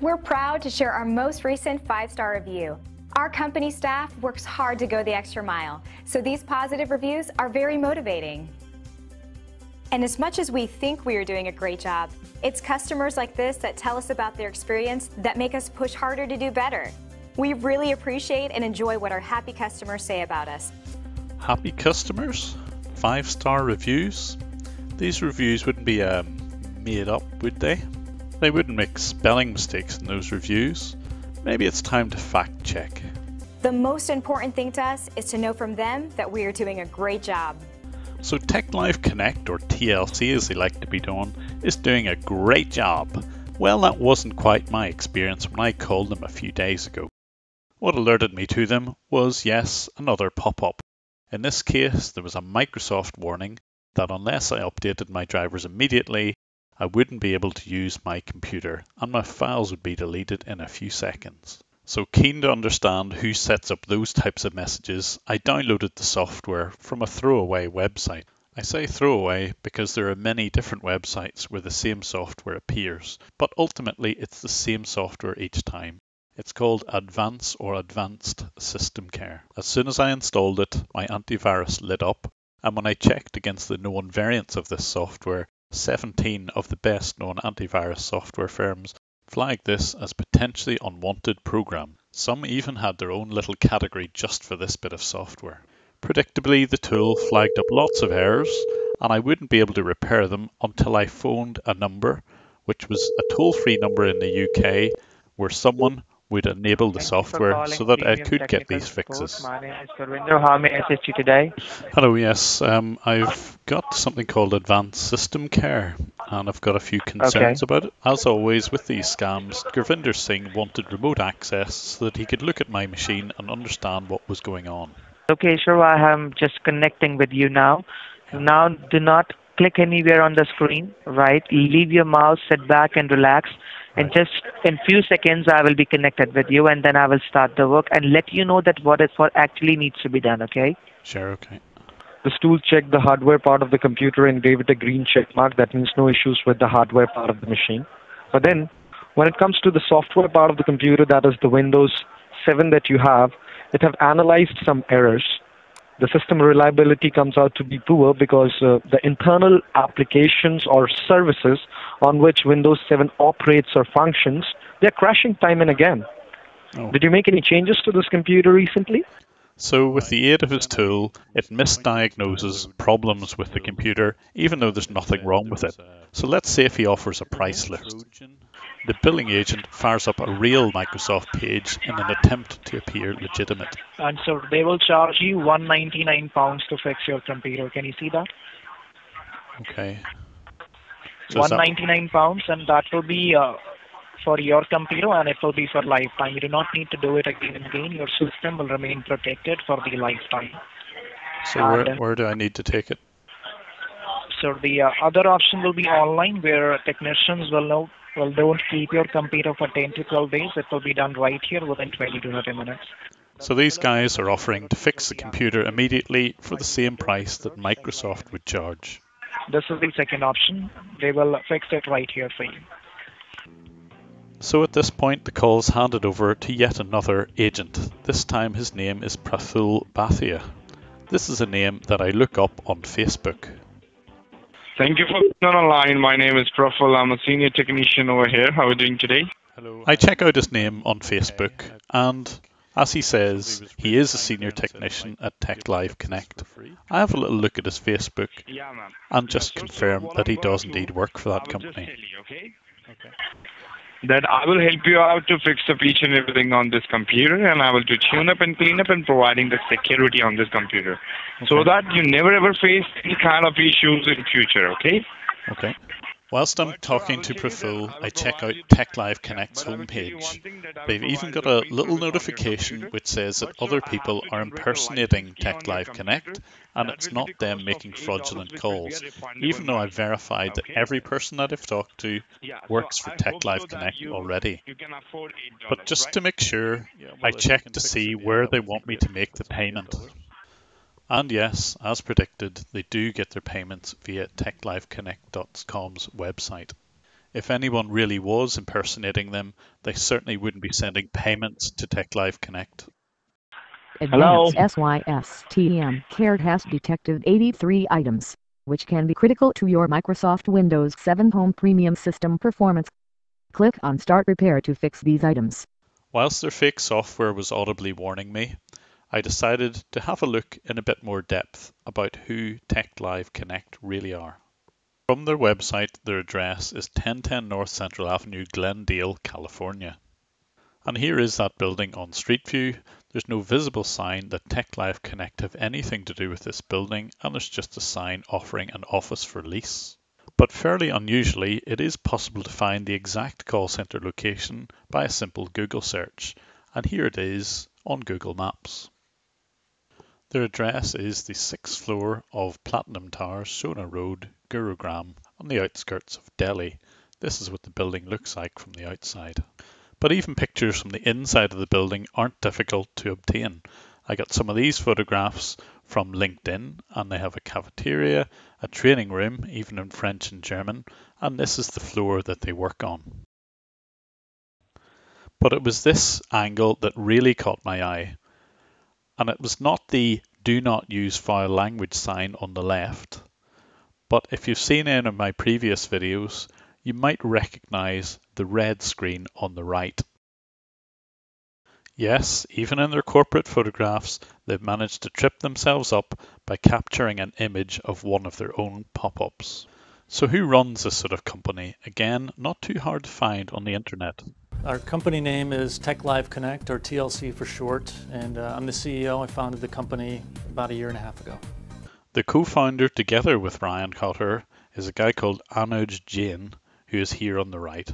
We're proud to share our most recent five-star review. Our company staff works hard to go the extra mile, so these positive reviews are very motivating. And as much as we think we are doing a great job, it's customers like this that tell us about their experience that make us push harder to do better. We really appreciate and enjoy what our happy customers say about us. Happy customers? Five star reviews? These reviews wouldn't be um, made up, would they? They wouldn't make spelling mistakes in those reviews. Maybe it's time to fact check. The most important thing to us is to know from them that we are doing a great job. So TechLive Connect, or TLC as they like to be known, is doing a great job. Well, that wasn't quite my experience when I called them a few days ago. What alerted me to them was, yes, another pop up. In this case, there was a Microsoft warning that unless I updated my drivers immediately, I wouldn't be able to use my computer and my files would be deleted in a few seconds. So keen to understand who sets up those types of messages, I downloaded the software from a throwaway website. I say throwaway because there are many different websites where the same software appears, but ultimately it's the same software each time. It's called Advance or Advanced System Care. As soon as I installed it, my antivirus lit up, and when I checked against the known variants of this software, 17 of the best known antivirus software firms flagged this as potentially unwanted program. Some even had their own little category just for this bit of software. Predictably, the tool flagged up lots of errors, and I wouldn't be able to repair them until I phoned a number, which was a toll free number in the UK, where someone would enable the software so that I could get these fixes. My name is Gurvinder. How may I assist you today? Hello, yes. Um, I've got something called Advanced System Care, and I've got a few concerns Okay. about it. As always with these scams, Gurvinder Singh wanted remote access so that he could look at my machine and understand what was going on. Okay, sure. I am just connecting with you now. Now, do not click anywhere on the screen, right? Leave your mouse, sit back and relax. And just in few seconds, I will be connected with you, and then I will start the work and let you know that what is what actually needs to be done. Okay? Sure, okay. This tool checked the hardware part of the computer and gave it a green check mark. That means no issues with the hardware part of the machine. But then, when it comes to the software part of the computer, that is the Windows 7 that you have, it have analyzed some errors. The system reliability comes out to be poor because uh, the internal applications or services on which Windows 7 operates or functions, they're crashing time and again. Oh. Did you make any changes to this computer recently? So, with the aid of his tool, it misdiagnoses problems with the computer, even though there's nothing wrong with it. So, let's say if he offers a price list. The billing agent fires up a real Microsoft page in an attempt to appear legitimate. And so they will charge you 199 pounds to fix your computer. Can you see that? Okay. So 199 pounds, and that will be uh, for your computer, and it will be for lifetime. You do not need to do it again and again. Your system will remain protected for the lifetime. so where, and- where do I need to take it? So the uh, other option will be online, where technicians will know. Well, don't keep your computer for 10 to 12 days. It will be done right here within 20 to 30 minutes. So these guys are offering to fix the computer immediately for the same price that Microsoft would charge. This is the second option. They will fix it right here for you. So at this point, the call is handed over to yet another agent. This time his name is Praful Bhatia. This is a name that I look up on Facebook. Thank you for being online. My name is Praful. I'm a senior technician over here. How are you doing today? Hello. I check out his name on Facebook, and as he says, he is a senior technician at TechLive Connect. I have a little look at his Facebook and just confirm that he does do, indeed work for that will just company. Okay? That I will help you out to fix up each and everything on this computer, and I will do tune up and clean up and providing the security on this computer, so that you never ever face any kind of issues in future. Okay? Okay. Whilst I'm talking to Praful, I check out TechLive Connect's homepage. They've even got a little notification which says that other people are impersonating TechLive Connect, and it's not them making fraudulent calls, even though I've verified that every person that I've talked to works for TechLive Connect already. But just to make sure, I check to see where they want me to make the payment. And yes, as predicted, they do get their payments via TechLiveConnect.com's website. If anyone really was impersonating them, they certainly wouldn't be sending payments to TechLive Connect. Hello? SYSTM CARE has detected 83 items, which can be critical to your Microsoft Windows 7 Home Premium System performance. Click on Start Repair to fix these items. Whilst their fake software was audibly warning me, I decided to have a look in a bit more depth about who TechLive Connect really are. From their website, their address is 1010 North Central Avenue, Glendale, California. And here is that building on Street View. There's no visible sign that TechLive Connect have anything to do with this building, and there's just a sign offering an office for lease. But fairly unusually, it is possible to find the exact call center location by a simple Google search, and here it is on Google Maps. Their address is the sixth floor of Platinum Towers, Sohna Road, Gurugram, on the outskirts of Delhi. This is what the building looks like from the outside. But even pictures from the inside of the building aren't difficult to obtain. I got some of these photographs from LinkedIn, and they have a cafeteria, a training room, even in French and German, and this is the floor that they work on. But it was this angle that really caught my eye and it was not the do not use foul language sign on the left. But if you've seen any of my previous videos, you might recognize the red screen on the right. Yes, even in their corporate photographs, they've managed to trip themselves up by capturing an image of one of their own pop-ups. So who runs this sort of company? Again, not too hard to find on the internet. Our company name is TechLive Connect, or TLC for short, and uh, I'm the CEO. I founded the company about a year and a half ago. The co-founder, together with Ryan Cotter, is a guy called Anuj Jain, who is here on the right.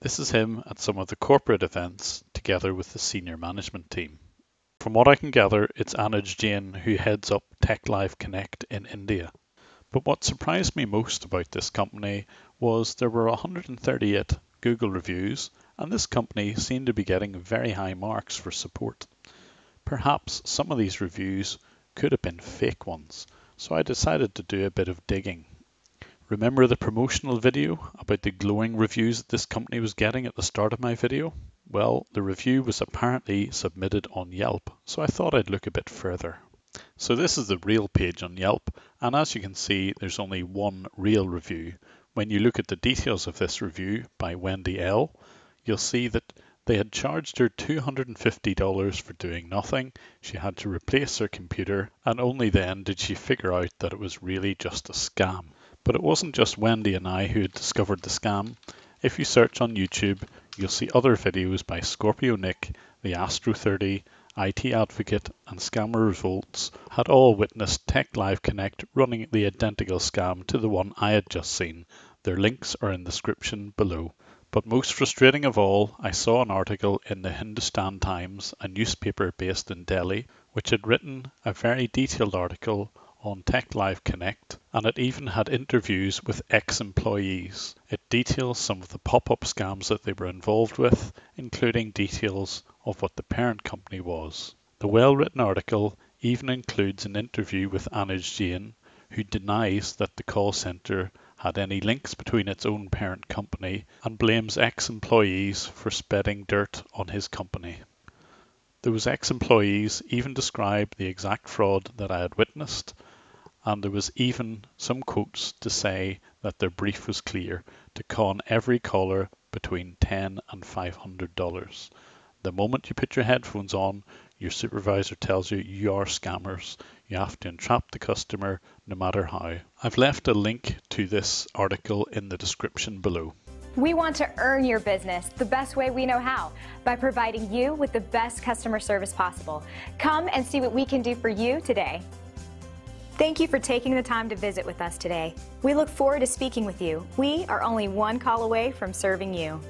This is him at some of the corporate events, together with the senior management team. From what I can gather, it's Anuj Jain who heads up TechLive Connect in India. But what surprised me most about this company was there were 138 Google reviews, and this company seemed to be getting very high marks for support. Perhaps some of these reviews could have been fake ones, so I decided to do a bit of digging. Remember the promotional video about the glowing reviews that this company was getting at the start of my video? Well, the review was apparently submitted on Yelp, so I thought I'd look a bit further. So this is the real page on Yelp, and as you can see, there's only one real review, when you look at the details of this review by Wendy L, you'll see that they had charged her $250 for doing nothing. She had to replace her computer, and only then did she figure out that it was really just a scam. But it wasn't just Wendy and I who had discovered the scam. If you search on YouTube, you'll see other videos by Scorpio Nick, the Astro 30, IT Advocate, and Scammer Revolts had all witnessed Tech Live Connect running the identical scam to the one I had just seen. Their links are in the description below. But most frustrating of all, I saw an article in the Hindustan Times, a newspaper based in Delhi, which had written a very detailed article on Tech TechLive Connect, and it even had interviews with ex-employees. It details some of the pop-up scams that they were involved with, including details of what the parent company was. The well-written article even includes an interview with Anuj Jain, who denies that the call center had any links between its own parent company and blames ex-employees for spreading dirt on his company. Those ex-employees even described the exact fraud that I had witnessed and there was even some quotes to say that their brief was clear to con every caller between 10 and 500 dollars. The moment you put your headphones on, your supervisor tells you you are scammers. You have to entrap the customer no matter how. I've left a link to this article in the description below. We want to earn your business the best way we know how by providing you with the best customer service possible. Come and see what we can do for you today. Thank you for taking the time to visit with us today. We look forward to speaking with you. We are only one call away from serving you.